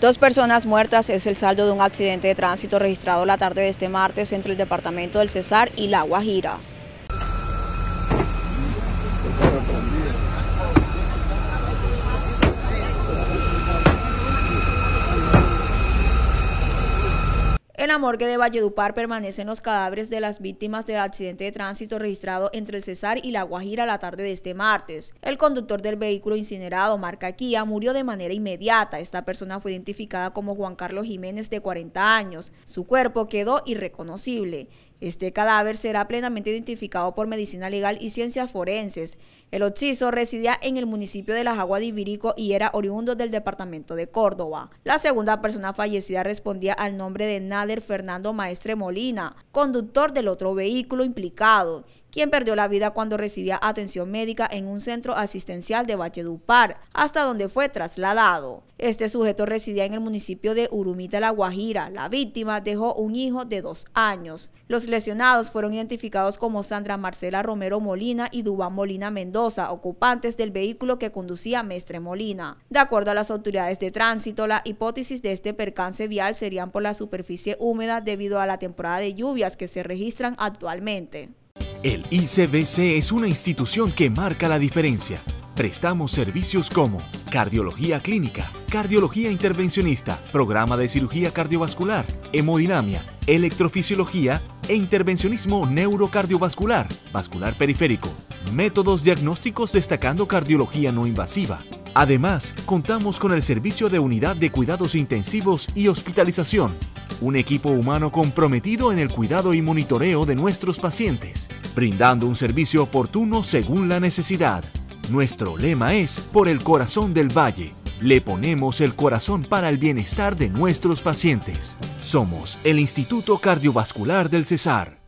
Dos personas muertas es el saldo de un accidente de tránsito registrado la tarde de este martes entre el departamento del Cesar y La Guajira. La morgue de Valledupar permanecen los cadáveres de las víctimas del accidente de tránsito registrado entre el Cesar y La Guajira la tarde de este martes. El conductor del vehículo incinerado, marca Kia, murió de manera inmediata. Esta persona fue identificada como Juan Carlos Jiménez, de 40 años. Su cuerpo quedó irreconocible. Este cadáver será plenamente identificado por medicina legal y ciencias forenses. El occiso residía en el municipio de Las Aguas de Ibirico y era oriundo del departamento de Córdoba. La segunda persona fallecida respondía al nombre de Nader Fernando Maestre Molina, conductor del otro vehículo implicado, quien perdió la vida cuando recibía atención médica en un centro asistencial de Valledupar, hasta donde fue trasladado. Este sujeto residía en el municipio de Urumita, La Guajira. La víctima dejó un hijo de dos años. Los lesionados fueron identificados como Sandra Marcela Romero Molina y Dubán Molina Mendoza, ocupantes del vehículo que conducía Mestre Molina. De acuerdo a las autoridades de tránsito, la hipótesis de este percance vial serían por la superficie húmeda debido a la temporada de lluvias que se registran actualmente. El ICBC es una institución que marca la diferencia. Prestamos servicios como cardiología clínica, cardiología intervencionista, programa de cirugía cardiovascular, hemodinamia, electrofisiología e intervencionismo neurocardiovascular, vascular periférico, métodos diagnósticos destacando cardiología no invasiva. Además, contamos con el servicio de unidad de cuidados intensivos y hospitalización, un equipo humano comprometido en el cuidado y monitoreo de nuestros pacientes brindando un servicio oportuno según la necesidad. Nuestro lema es Por el corazón del valle. Le ponemos el corazón para el bienestar de nuestros pacientes. Somos el Instituto Cardiovascular del Cesar.